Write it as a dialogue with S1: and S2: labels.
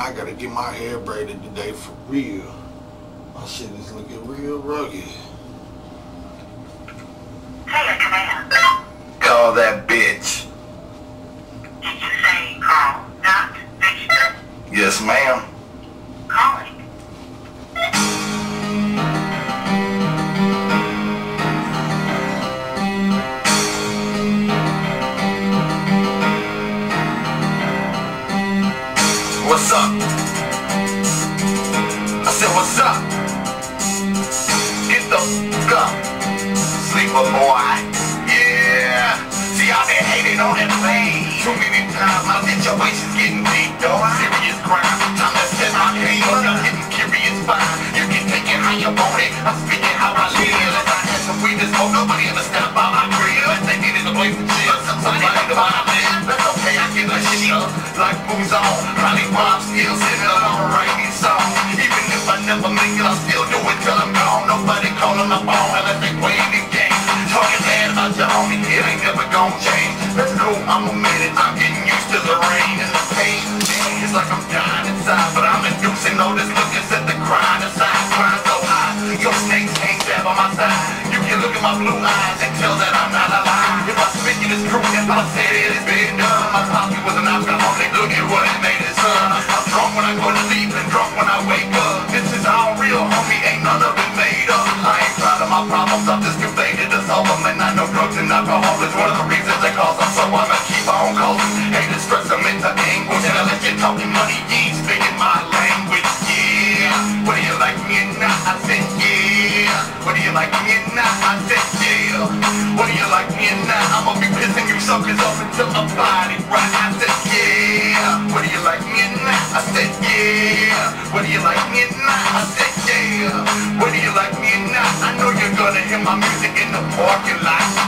S1: I gotta get my hair braided today for real. My shit is looking real rugged.
S2: A command.
S3: Call that bitch.
S2: Did you say call, not bitch?
S3: Yes, ma'am. What's up? I said, what's up? Get the fuck up, sleeper boy. Yeah. See, I've been hating on that lane. Too many times my situation's getting deep, though. Serious crime. Time to set my up. I'm getting curious fine. You can take it how you want it. I'm speaking how I live. If I had some weed smoke, nobody ever stop by my crib. Up. Like moves on. Probably mom still sitting on writing songs. Even if I never make it, I still do it till I'm gone. Nobody calling my phone unless they playing the game. Talking bad about your homie, it ain't never gonna change. That's cool, I'm a minute, I'm getting used to the rain and the pain. It's like I'm dying inside, but I'm inducing all this looking, set the grind aside. Grind so high, your snakes ain't there by my side. You can look at my blue eyes and tell that I'm not alive. If I speak it is true, if I say it, it's been done. My I'm faded to solve them. And I know drugs and alcohol is one of the reasons they cause them. So I'ma keep on calling. Hate and stress them into anguish. And unless you're talking money, you speaking my language. Yeah, what do you like me or not? I said yeah. What do you like me or not? I said yeah. What do you like me or not? I'ma be pissing you suckers off until my body right. I said yeah. What do you like me or not? I said yeah. What do you like me or not? I said yeah. What do you like me or not? I know you're gonna hear my music parking lot.